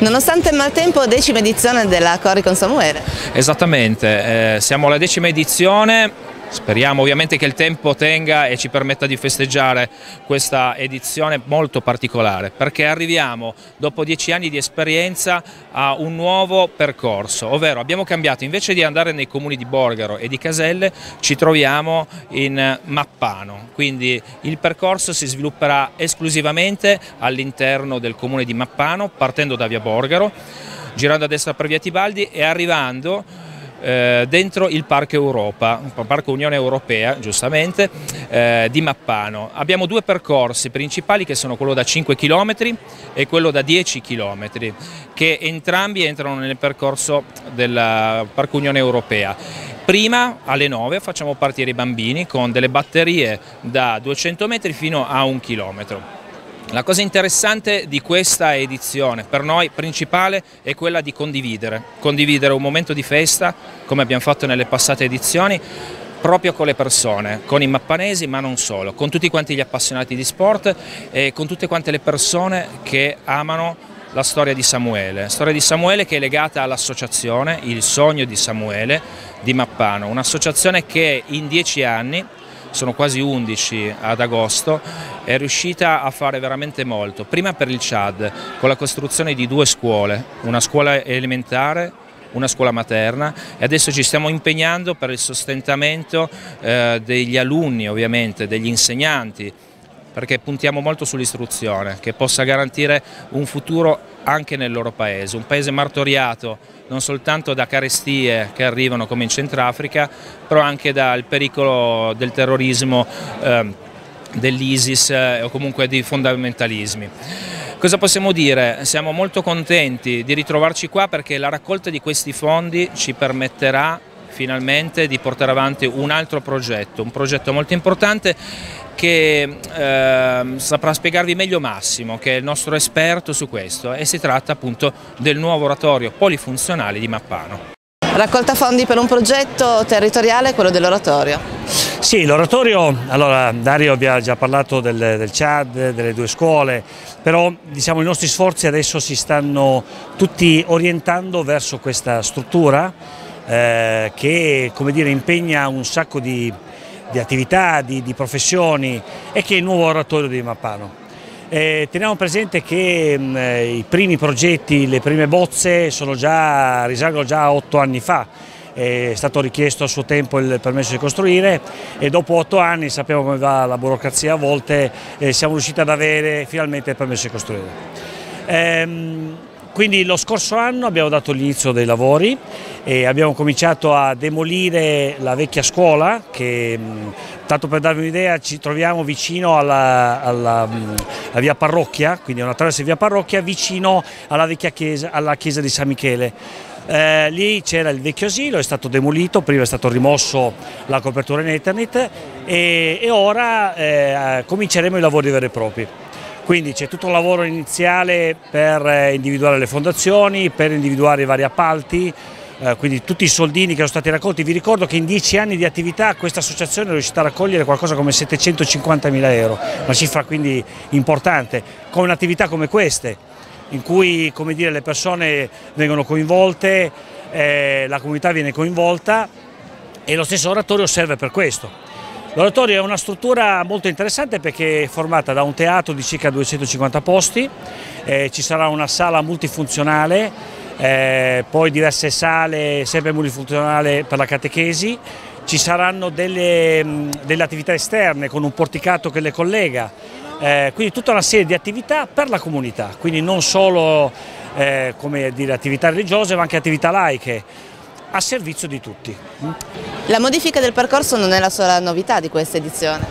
Nonostante il maltempo, decima edizione della Corri con Samuele. Esattamente, eh, siamo alla decima edizione, Speriamo ovviamente che il tempo tenga e ci permetta di festeggiare questa edizione molto particolare perché arriviamo dopo dieci anni di esperienza a un nuovo percorso, ovvero abbiamo cambiato invece di andare nei comuni di Borgaro e di Caselle ci troviamo in Mappano, quindi il percorso si svilupperà esclusivamente all'interno del comune di Mappano partendo da via Borgaro, girando a destra per via Tibaldi e arrivando eh, dentro il Parco Europa, Parco Unione Europea giustamente, eh, di Mappano. Abbiamo due percorsi principali che sono quello da 5 km e quello da 10 km che entrambi entrano nel percorso del Parco Unione Europea. Prima alle 9 facciamo partire i bambini con delle batterie da 200 metri fino a un chilometro. La cosa interessante di questa edizione per noi principale è quella di condividere, condividere un momento di festa come abbiamo fatto nelle passate edizioni proprio con le persone, con i mappanesi ma non solo, con tutti quanti gli appassionati di sport e con tutte quante le persone che amano la storia di Samuele, storia di Samuele che è legata all'associazione Il Sogno di Samuele di Mappano, un'associazione che in dieci anni sono quasi 11 ad agosto, è riuscita a fare veramente molto. Prima per il Chad, con la costruzione di due scuole, una scuola elementare una scuola materna e adesso ci stiamo impegnando per il sostentamento eh, degli alunni ovviamente, degli insegnanti, perché puntiamo molto sull'istruzione, che possa garantire un futuro anche nel loro paese, un paese martoriato non soltanto da carestie che arrivano come in Centrafrica, però anche dal pericolo del terrorismo eh, dell'ISIS eh, o comunque di fondamentalismi. Cosa possiamo dire? Siamo molto contenti di ritrovarci qua perché la raccolta di questi fondi ci permetterà finalmente di portare avanti un altro progetto, un progetto molto importante che eh, saprà spiegarvi meglio Massimo, che è il nostro esperto su questo, e si tratta appunto del nuovo oratorio polifunzionale di Mappano. Raccolta fondi per un progetto territoriale, quello dell'oratorio. Sì, l'oratorio, allora Dario ha già parlato del, del Chad, delle due scuole, però diciamo, i nostri sforzi adesso si stanno tutti orientando verso questa struttura eh, che dire, impegna un sacco di di attività, di, di professioni e che è il nuovo oratorio di Mappano. Eh, teniamo presente che mh, i primi progetti, le prime bozze già, risalgono già a otto anni fa, è stato richiesto a suo tempo il permesso di costruire e dopo otto anni, sappiamo come va la burocrazia a volte, eh, siamo riusciti ad avere finalmente il permesso di costruire. Ehm, quindi lo scorso anno abbiamo dato l'inizio dei lavori e abbiamo cominciato a demolire la vecchia scuola che, tanto per darvi un'idea, ci troviamo vicino alla, alla, alla via Parrocchia, quindi una traversa di via Parrocchia, vicino alla vecchia chiesa, alla chiesa di San Michele. Eh, lì c'era il vecchio asilo, è stato demolito, prima è stato rimosso la copertura in Ethernet e, e ora eh, cominceremo i lavori veri e propri. Quindi c'è tutto un lavoro iniziale per eh, individuare le fondazioni, per individuare i vari appalti, eh, quindi tutti i soldini che sono stati raccolti. Vi ricordo che in dieci anni di attività questa associazione è riuscita a raccogliere qualcosa come 750 mila euro, una cifra quindi importante, con un'attività come queste, in cui dire, le persone vengono coinvolte, eh, la comunità viene coinvolta e lo stesso oratorio serve per questo. L'oratorio è una struttura molto interessante perché è formata da un teatro di circa 250 posti, eh, ci sarà una sala multifunzionale, eh, poi diverse sale sempre multifunzionali per la catechesi, ci saranno delle, delle, attività esterne con un porticato che le collega, eh, quindi tutta una serie di attività per la comunità, quindi non solo eh, dire, attività religiose ma anche attività laiche a servizio di tutti. La modifica del percorso non è la sola novità di questa edizione?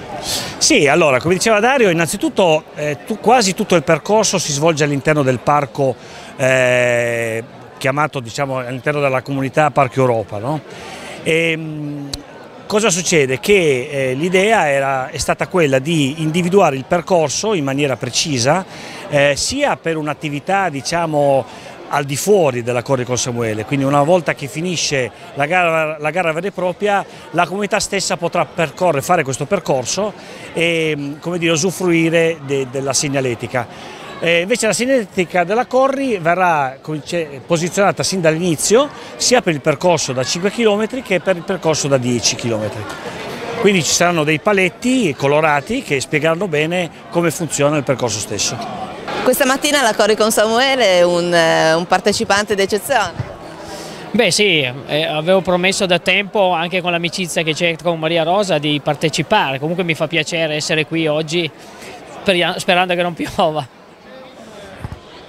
Sì, allora, come diceva Dario, innanzitutto eh, tu, quasi tutto il percorso si svolge all'interno del parco eh, chiamato diciamo, all'interno della comunità Parco Europa. No? E, ehm, cosa succede? Che eh, l'idea è stata quella di individuare il percorso in maniera precisa, eh, sia per un'attività diciamo, al di fuori della Corri con Samuele, quindi una volta che finisce la gara, la gara vera e propria la comunità stessa potrà percorrere, fare questo percorso e dire, usufruire de, della segnaletica. Eh, invece la sintetica della Corri verrà posizionata sin dall'inizio sia per il percorso da 5 km che per il percorso da 10 km. Quindi ci saranno dei paletti colorati che spiegheranno bene come funziona il percorso stesso. Questa mattina la Corri con Samuele è un, eh, un partecipante d'eccezione. Beh sì, eh, avevo promesso da tempo anche con l'amicizia che c'è con Maria Rosa di partecipare, comunque mi fa piacere essere qui oggi sperando che non piova.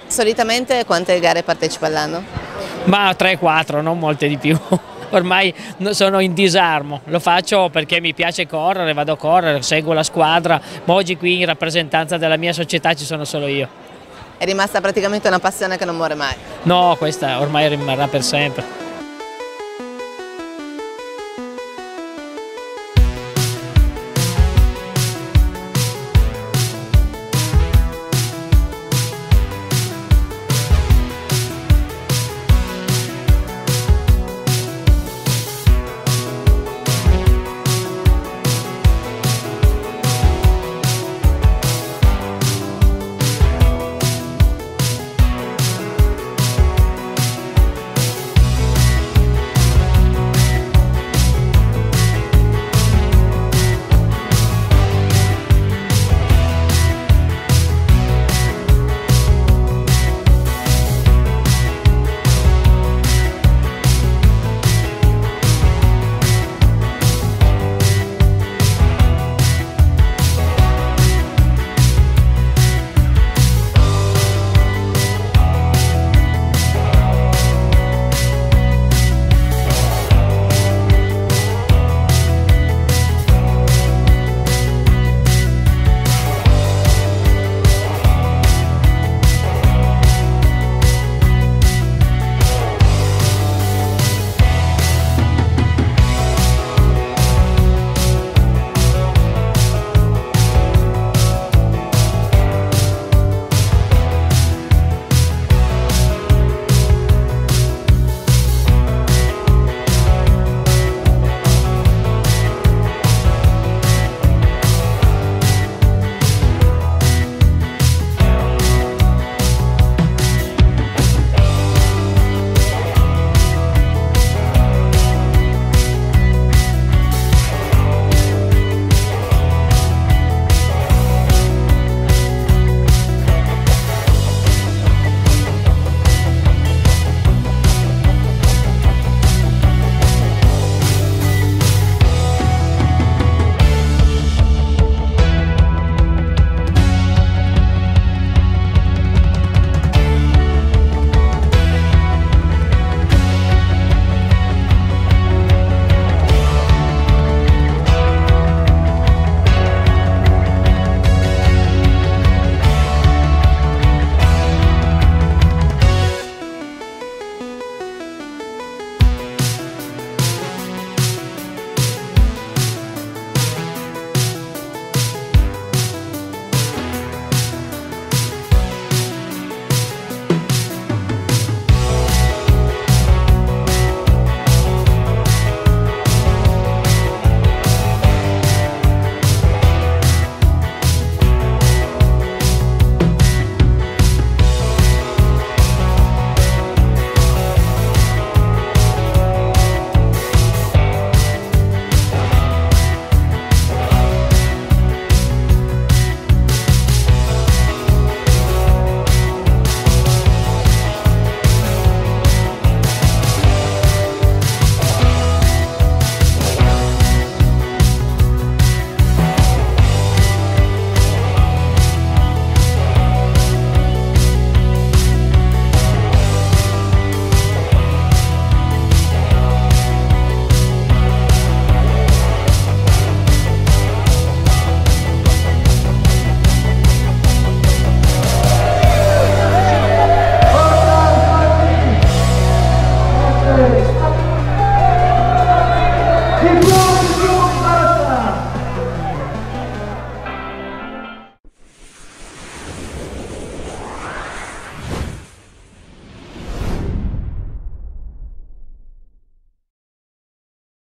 Solitamente quante gare partecipa all'anno? Ma 3-4, non molte di più. Ormai sono in disarmo, lo faccio perché mi piace correre, vado a correre, seguo la squadra, ma oggi qui in rappresentanza della mia società ci sono solo io. È rimasta praticamente una passione che non muore mai? No, questa ormai rimarrà per sempre. e